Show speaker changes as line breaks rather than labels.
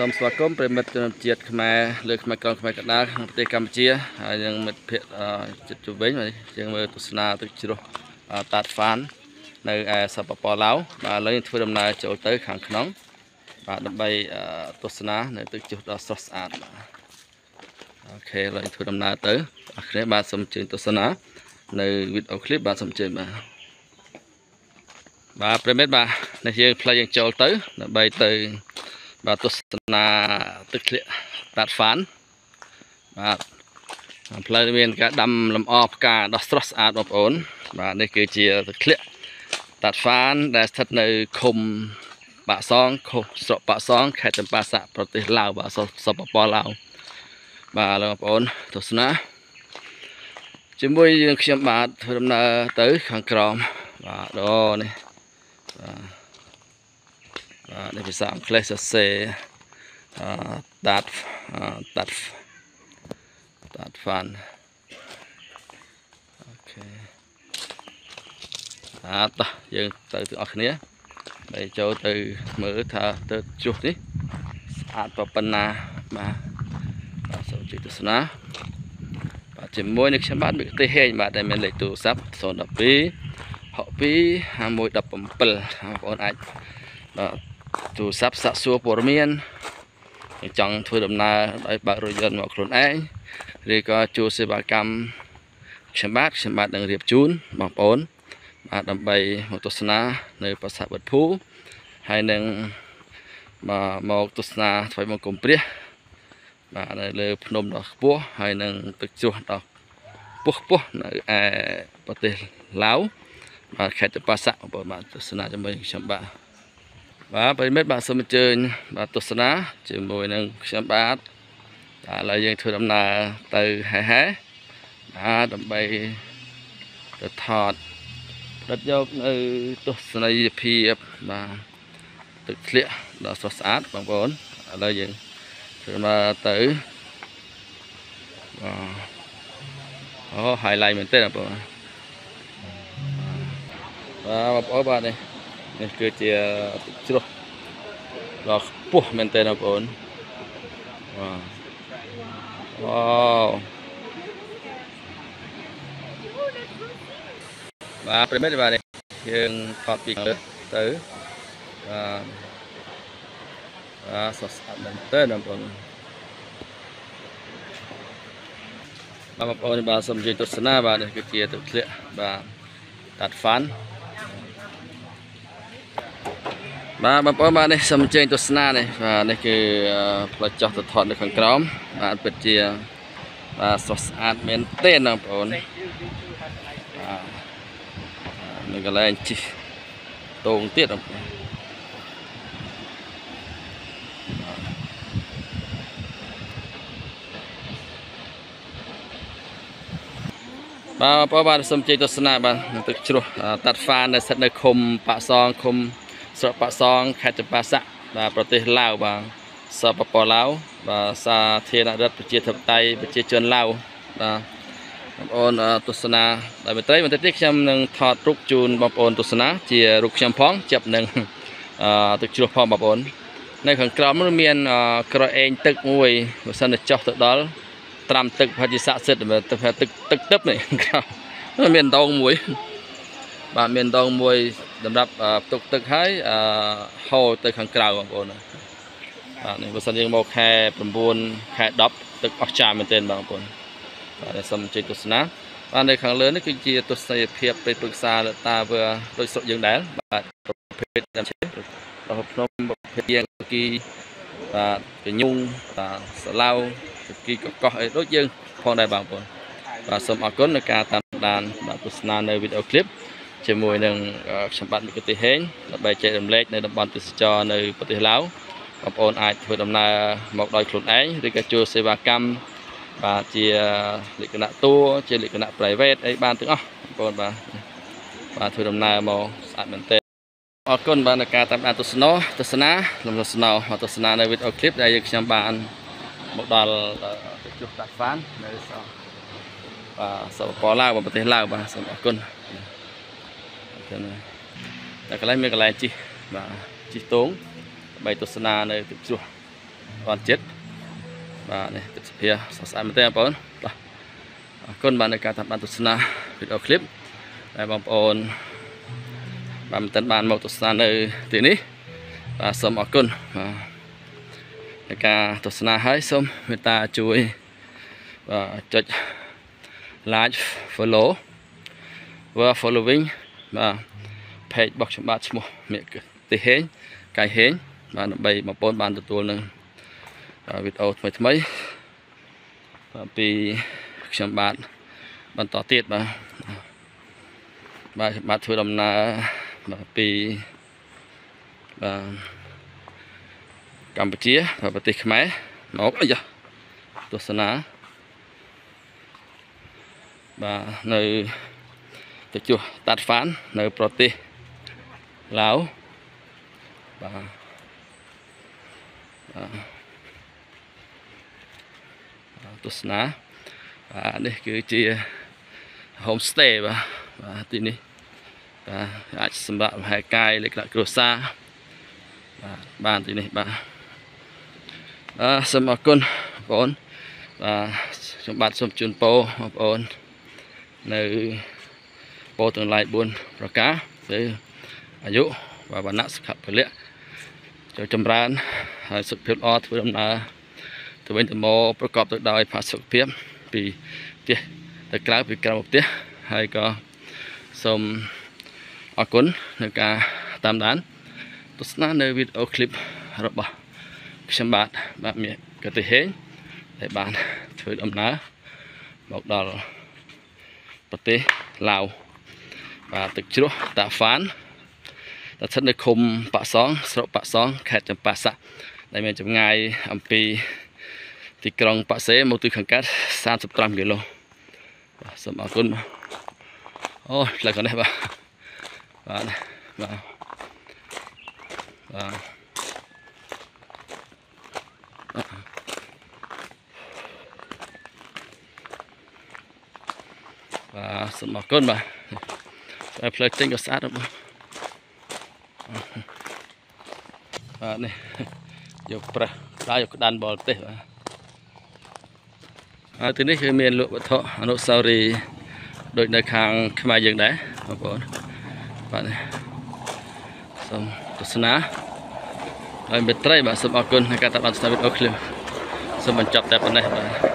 សូមស្វាគមន៍ប្រិមិត្តជនជាតិខ្មែរលើខ្មែរក្រមខ្មែរកណ្ដាលក្នុងប្រទេសកម្ពុជាហើយនឹងមិត្តភ័ក្តិអឺចិត្តជុំវិញបាទយើងមើលទស្សនាទឹកជ្រោះអឺតាតហ្វាននៅឯសពពឡាវបាទឥឡូវយើងធ្វើដំណើរចូលទៅខាងក្នុងបាទដើម្បីអឺទស្សនានៅទឹកជ្រោះដ៏ស្រស់ស្អាតបាទអូខេឥឡូវយើងធ្វើដំណើរទៅអរគ្នាបាទសូមអញ្ជើញទស្សនានៅវីដេអូឃ្លីបបាទសូមអញ្ជើញបាទបាទប្រិមិត្តបាទនេះយើងផ្លូវយើងចូលទៅដើម្បីទៅ បាទទស្សនាទឹកធ្លាក់តាត់ហ្វានបាទផ្លូវមានការដាំលម្អផ្កាដ៏ស្រស់ស្អាតបងប្អូន បាទនេះគឺជាទឹកធ្លាក់តាត់ហ្វានដែលស្ថិតនៅឃុំបាក់សងខុសស្រុកបាក់សងខេត្តចម្ប៉ាសាក់ប្រទេសឡាវបាទសពពឡាវបាទឥឡូវបងប្អូនទស្សនាជាមួយយើងខ្ញុំបាទធ្វើដំណើរទៅខាងក្រោមបាទដល់នេះបាទបាទ នេះភាសាអង់គ្លេសសរសេរអឺ that អឺ that that fun អូខេបាទតោះយើងទៅទាំងអស់គ្នាហើយចូលទៅមើលថាទៅជុះនេះស្អាតប៉ុណ្ណាបាទបាទសូមជួយទស្សនាបាទជាមួយនឹងខ្ញុំបាទវិទ្យាហេងបាទដែលមានលេខទូរស័ព្ទ012 62 5117បងប្អូនអាចបាទ ទូរស័ព្ទសាក់សួរព័ត៌មានចង់ធ្វើដំណើរដោយបើករថយន្តមកខ្លួនឯងឬក៏ជួលសេវាកម្មខ្ញុំបាទខ្ញុំបាទនឹងរៀបជូនបងប្អូនបាទដើម្បីមកទស្សនានៅប្រាសាទវត្តភូហើយនឹងបាទមកទស្សនាថ្វាយបង្គំព្រះបាទនៅលើភ្នំដ៏ខ្ពស់ហើយនឹងទឹកជ្រោះដ៏ខ្ពស់ខ្ពស់នៅឯប្រទេសឡាវបាទខេត្តតប៉ាសាក់បងប្អូនបាទទស្សនាជាមួយខ្ញុំបាទ បាទប្រិមិត្តបាទសូមអញ្ជើញបាទទស្សនាជាមួយនឹងខ្ញុំបាទបាទឥឡូវយើងធ្វើដំណើរទៅហែហែបាទដើម្បីទៅថតផ្ដិតយកនៅទស្សនីយភាពបាទទឹកធ្លាក់ដ៏ស្រស់ស្អាតបងប្អូនឥឡូវយើងធ្វើដំណើរទៅបាទអូ highlight មែនទេបងប្អូនបាទបងប្អូនបាទនេះ នេះគឺជាទឹកជ្រោះដ៏ខ្ពស់មែនទែនបងប្អូនវ៉ាវ៉ាវបាទប្រិមិត្តបាទនេះយើងថតពីលើទៅបាទបាទស្រស់ស្អាតមែនទែនបងប្អូនបាទបងប្អូនបាទសូមជួយទស្សនាបាទនេះគឺជាទឹកធ្លាក់បាទតាត់ហ្វាន់ បាទបងប្អូនបាទនេះសូមអញ្ជើញទស្សនានេះបាទនេះគឺផ្លូវចុះទៅថតនៅខាងក្រោមបាទពិតជាបាទស្រស់ស្អាតមែនទែនបងប្អូនបាទនៅកន្លែងជិះតងទៀតបងប្អូនបាទបងប្អូនបាទសូមជ័យទស្សនាបាទទឹកជ្រោះតាត់ហ្វានដែលស្ថិតនៅឃុំបាក់សងឃុំ ស្រុកបាក់សងខេត្តចម្ប៉ាសាក់បាទប្រទេសឡាវបាទសពពឡាវបាទសាធារណរដ្ឋប្រជាធិបតេយ្យប្រជាជនឡាវបាទបងប្អូនទស្សនាដោយមេត្រីបន្តិចទៀតខ្ញុំនឹងថតរូបជូនបងប្អូនទស្សនាជារូបខ្ញុំផងចាប់នឹងទឹកជ្រោះផងបងប្អូននៅខាងក្រោមនោះមានក្រអេងទឹកមួយបើសិនតែចុះទៅដល់ត្រាំទឹកប្រហែលជាស័ក្តិសិទ្ធិទឹកទឹកទឹកទឹកនេះក្រោមមានដងមួយបាទមានដងមួយ សម្រាប់ផ្ទុកទឹកហើយហូរទៅខាងក្រៅបងប្អូនបាទនេះបើសិនយើងមកខែ9ខែ10ទឹកអស់ចាមែនទែនបងប្អូនបាទសូមជួយទស្សនាបាទនៅខាងលើនេះគឺជាទស្សនីយភាពពេលពឹក្សាតាវើដូចស្រុកយើងដែរបាទប្រភេទតាមជារបស់ភ្នំប្រភេទយ៉ាងគីបាទក ኙ ងបាទសាឡៅគីកកោះអីដូចយើងផងដែរបងប្អូនបាទសូមអរគុណនៅការតាមដានបាទទស្សនានៅវីដេអូឃ្លីប ជាមួយនឹងខ្ញុំបាទមិគតិហេងដើម្បីចែករំលែកនៅតំបន់ទេសចរនៅប្រទេសឡាវបងប្អូនអាចធ្វើដំណើរមកដោយខ្លួនឯងឬក៏ជួលសេវាកម្មបាទជាលក្ខណៈតួជាលក្ខណៈ private អីបានទាំងអស់បងប្អូនបាទបាទធ្វើដំណើរមកស្អាតមែនទែនអរគុណបាទនៅការតាមដានទស្សនាទស្សនាលំទស្សនាមកទស្សនានៅវីដេអូឃ្លីបដែលយើងខ្ញុំបានមកដល់ជុះតាក់ហ្វាននៅសបាទសពពឡាវប្រទេសឡាវបាទសូមអរគុណ ចឹងតែកន្លែងមានកន្លែងជិះបាទជិះតងដើម្បីទស្សនានៅទឹកជ្រោះបានចិត្តបាទនេះទឹកសភាសស្អាតមែនទេបងប្អូនបាទអរគុណបាទនៃការតាមដានទស្សនាវីដេអូឃ្លីបដែលបងប្អូនបានមិនទាន់បានមកទស្សនានៅទីនេះបាទសូមអរគុណបាទនៃការទស្សនាហើយសូមមេត្តាជួយបាទចុច like follow và following បាទ page របស់ខ្ញុំបាទឈ្មោះមេកទេហេងកាយហេងបាទដើម្បីបងប្អូនបានទទួលនឹងវីដេអូថ្មីថ្មីបាទពីខ្ញុំបាទបន្តទៀតបាទបាទបាទធ្វើដំណើរបាទពីបាទកម្ពុជាបាទប្រទេសខ្មែរមកអាយ៉ាទស្សនាបាទនៅ ទៅជួសតាត់ហ្វាននៅប្រទេសឡាវបាទបាទទស្សនាបាទនេះគឺជា home stay បាទបាទទីនេះបាទអាចសម្រាប់មហាកាយលក្ខណៈគ្រួសារបាទបានទីនេះបាទអឺសូមអរគុណបងប្អូនបាទខ្ញុំបាទសូមជូនពរបងប្អូននៅ ពោទាំងឡាយ4ប្រការគឺអាយុ và bản nặng sức khỏe lệ cho chăm ran ហើយសុខភាពល្អធ្វើដំណើរទៅវិញទៅមកប្រកបទៅដោយផាសុខភាពពីផ្ទះទៅក្រៅពីក្រៅផ្ទះហើយក៏សូមអរគុណនៅការតាមដានទស្សនានៅវីដេអូឃ្លីបរបស់ខ្ញុំបាទបាទមានកតិហេងដែលបានធ្វើដំណើរមកដល់ប្រទេសឡាវ បាទទឹកជ្រោះតាហ្វានស្ថិតនៅឃុំបាក់សងស្រុកបាក់សងខេត្តចម្ប៉ាសាក់ដែលមានចម្ងាយអំពីទីក្រុងប៉ាសេមកទិសខាងកើត35គីឡូបាទសូមអរគុណអូផ្លូវខាងនេះបាទបាទបាទបាទបាទសូមអរគុណបាទ តែផ្លូវចេញក៏ស្អាតបាទបាទនេះយកប្រេះដើរយកក្តាន់បរទេសបាទហើយទីនេះគឺមានលក់វត្ថុអនុស្សាវរីយ៍ដូចនៅខាងខ្មែរយើងដែរបងប្អូនបាទនេះសូមទស្សនាហើយមេត្រីបាទសូមអរគុណក្នុងការតាមដានស្ដាប់វីដេអូឃ្លីបសូមបញ្ចប់តែប៉ុណ្ណេះបាទ